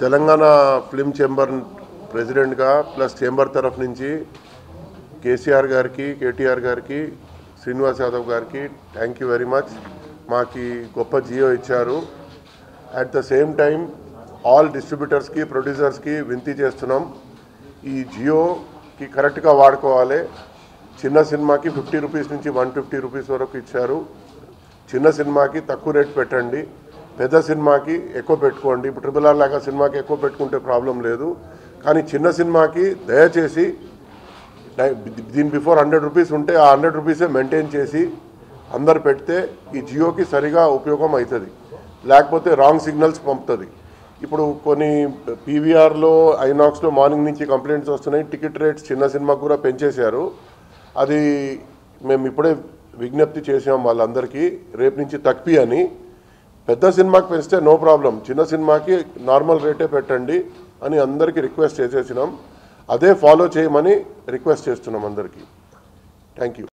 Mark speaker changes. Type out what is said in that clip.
Speaker 1: Telangana film chamber ప్రెసిడెంట్గా plus chamber తరఫు నుంచి కేసీఆర్ గారికి కేటీఆర్ గారికి శ్రీనివాస్ యాదవ్ గారికి థ్యాంక్ యూ వెరీ మచ్ మాకి గొప్ప జియో ఇచ్చారు. At the same time all డిస్ట్రిబ్యూటర్స్కి ప్రొడ్యూసర్స్కి వింతి చేస్తున్నాం. ఈ జియోకి కరెక్ట్గా వాడుకోవాలి. చిన్న సినిమాకి ఫిఫ్టీ రూపీస్ నుంచి వన్ ఫిఫ్టీ రూపీస్ వరకు ఇచ్చారు. చిన్న సినిమాకి తక్కువ రేట్ పెట్టండి. పెద్ద సినిమాకి ఎక్కువ పెట్టుకోండి. ఇప్పుడు ట్రిపుల్ ఆర్ లాగా సినిమాకి ఎక్కువ పెట్టుకుంటే ప్రాబ్లం లేదు. కానీ చిన్న సినిమాకి దయచేసి దీని బిఫోర్ హండ్రెడ్ రూపీస్ ఉంటే ఆ హండ్రెడ్ రూపీసే మెయింటైన్ చేసి అందరు పెడితే ఈ జియోకి సరిగా ఉపయోగం అవుతుంది లేకపోతే రాంగ్ సిగ్నల్స్ పంపుతుంది. ఇప్పుడు కొన్ని పీవీఆర్లో ఐనాక్స్లో మార్నింగ్ నుంచి కంప్లైంట్స్ వస్తున్నాయి. టికెట్ రేట్స్ చిన్న సినిమా కూడా పెంచేశారు. అది మేము ఇప్పుడే విజ్ఞప్తి చేసాం వాళ్ళందరికీ. రేపు నుంచి తక్పి అని పెద్ద సినిమాకి పెంచితే నో ప్రాబ్లం. చిన్న సినిమాకి నార్మల్ రేటే పెట్టండి అని అందరికీ రిక్వెస్ట్ చేసేసినాం. అదే ఫాలో చేయమని రిక్వెస్ట్ చేస్తున్నాం అందరికీ. Thank you.